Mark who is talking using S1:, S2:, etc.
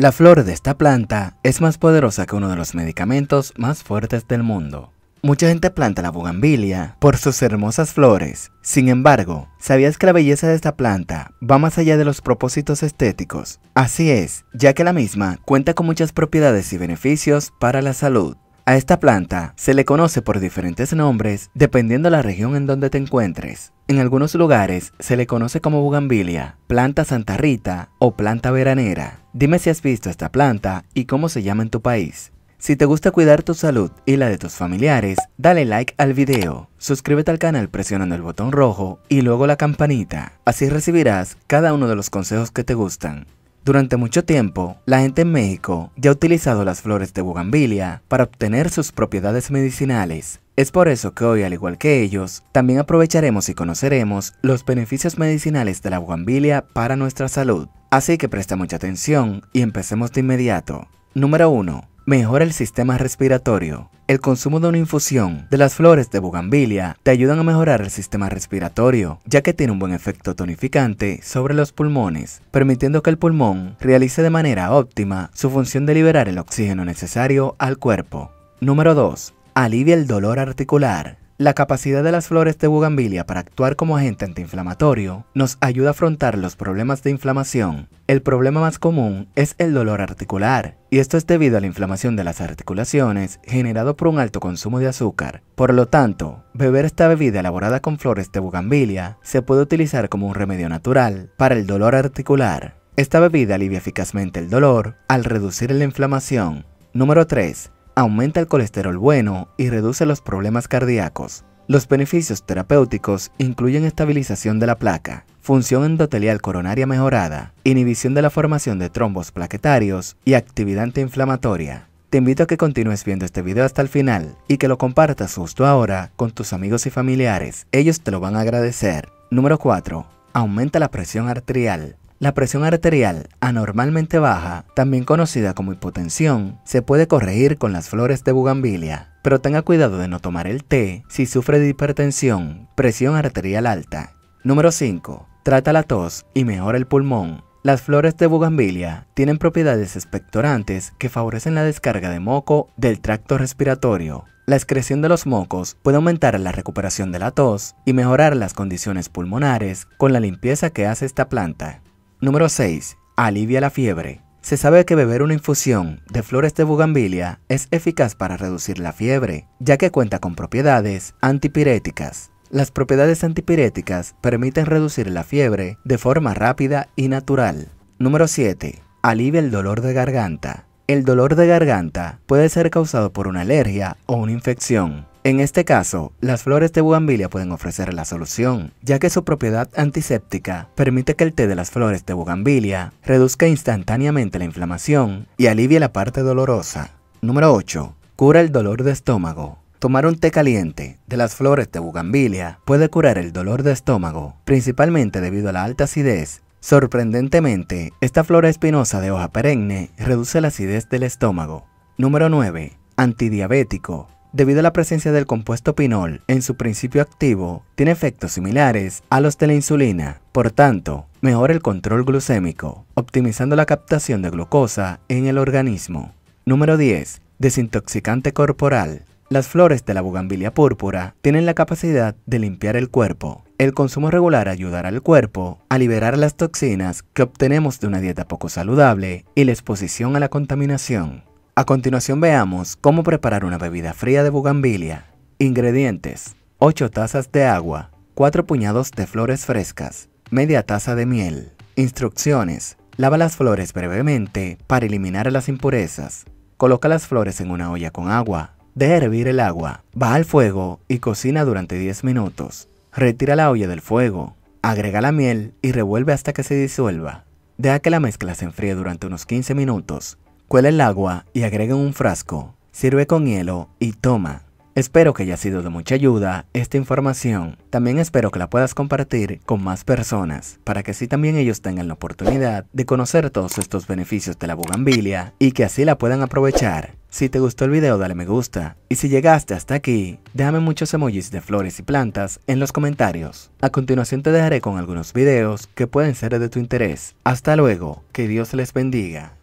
S1: La flor de esta planta es más poderosa que uno de los medicamentos más fuertes del mundo. Mucha gente planta la bugambilia por sus hermosas flores. Sin embargo, ¿sabías que la belleza de esta planta va más allá de los propósitos estéticos? Así es, ya que la misma cuenta con muchas propiedades y beneficios para la salud. A esta planta se le conoce por diferentes nombres dependiendo de la región en donde te encuentres. En algunos lugares se le conoce como bugambilia, planta Santa Rita o planta veranera. Dime si has visto esta planta y cómo se llama en tu país. Si te gusta cuidar tu salud y la de tus familiares, dale like al video, suscríbete al canal presionando el botón rojo y luego la campanita, así recibirás cada uno de los consejos que te gustan. Durante mucho tiempo, la gente en México ya ha utilizado las flores de bugambilia para obtener sus propiedades medicinales. Es por eso que hoy, al igual que ellos, también aprovecharemos y conoceremos los beneficios medicinales de la bugambilia para nuestra salud. Así que presta mucha atención y empecemos de inmediato. Número 1. Mejora el sistema respiratorio. El consumo de una infusión de las flores de bugambilia te ayudan a mejorar el sistema respiratorio, ya que tiene un buen efecto tonificante sobre los pulmones, permitiendo que el pulmón realice de manera óptima su función de liberar el oxígeno necesario al cuerpo. Número 2. Alivia el dolor articular. La capacidad de las flores de bugambilia para actuar como agente antiinflamatorio nos ayuda a afrontar los problemas de inflamación. El problema más común es el dolor articular, y esto es debido a la inflamación de las articulaciones generado por un alto consumo de azúcar. Por lo tanto, beber esta bebida elaborada con flores de bugambilia se puede utilizar como un remedio natural para el dolor articular. Esta bebida alivia eficazmente el dolor al reducir la inflamación. Número 3 aumenta el colesterol bueno y reduce los problemas cardíacos. Los beneficios terapéuticos incluyen estabilización de la placa, función endotelial coronaria mejorada, inhibición de la formación de trombos plaquetarios y actividad antiinflamatoria. Te invito a que continúes viendo este video hasta el final y que lo compartas justo ahora con tus amigos y familiares. Ellos te lo van a agradecer. Número 4. Aumenta la presión arterial. La presión arterial anormalmente baja, también conocida como hipotensión, se puede corregir con las flores de bugambilia, pero tenga cuidado de no tomar el té si sufre de hipertensión, presión arterial alta. Número 5. Trata la tos y mejora el pulmón. Las flores de bugambilia tienen propiedades expectorantes que favorecen la descarga de moco del tracto respiratorio. La excreción de los mocos puede aumentar la recuperación de la tos y mejorar las condiciones pulmonares con la limpieza que hace esta planta. Número 6. Alivia la fiebre. Se sabe que beber una infusión de flores de bugambilia es eficaz para reducir la fiebre, ya que cuenta con propiedades antipiréticas. Las propiedades antipiréticas permiten reducir la fiebre de forma rápida y natural. Número 7. Alivia el dolor de garganta. El dolor de garganta puede ser causado por una alergia o una infección. En este caso, las flores de bugambilia pueden ofrecer la solución, ya que su propiedad antiséptica permite que el té de las flores de bugambilia reduzca instantáneamente la inflamación y alivie la parte dolorosa. Número 8. Cura el dolor de estómago. Tomar un té caliente de las flores de bugambilia puede curar el dolor de estómago, principalmente debido a la alta acidez. Sorprendentemente, esta flora espinosa de hoja perenne reduce la acidez del estómago. Número 9. Antidiabético. Debido a la presencia del compuesto pinol en su principio activo, tiene efectos similares a los de la insulina. Por tanto, mejora el control glucémico, optimizando la captación de glucosa en el organismo. Número 10. Desintoxicante corporal. Las flores de la bugambilia púrpura tienen la capacidad de limpiar el cuerpo. El consumo regular ayudará al cuerpo a liberar las toxinas que obtenemos de una dieta poco saludable y la exposición a la contaminación. A continuación veamos cómo preparar una bebida fría de bugambilia. Ingredientes. 8 tazas de agua, 4 puñados de flores frescas, media taza de miel. Instrucciones. Lava las flores brevemente para eliminar las impurezas. Coloca las flores en una olla con agua. Deja hervir el agua. Baja al fuego y cocina durante 10 minutos. Retira la olla del fuego. Agrega la miel y revuelve hasta que se disuelva. Deja que la mezcla se enfríe durante unos 15 minutos Cuela el agua y agrega un frasco. Sirve con hielo y toma. Espero que haya sido de mucha ayuda esta información. También espero que la puedas compartir con más personas, para que así también ellos tengan la oportunidad de conocer todos estos beneficios de la bugambilia y que así la puedan aprovechar. Si te gustó el video dale me gusta y si llegaste hasta aquí, déjame muchos emojis de flores y plantas en los comentarios. A continuación te dejaré con algunos videos que pueden ser de tu interés. Hasta luego, que Dios les bendiga.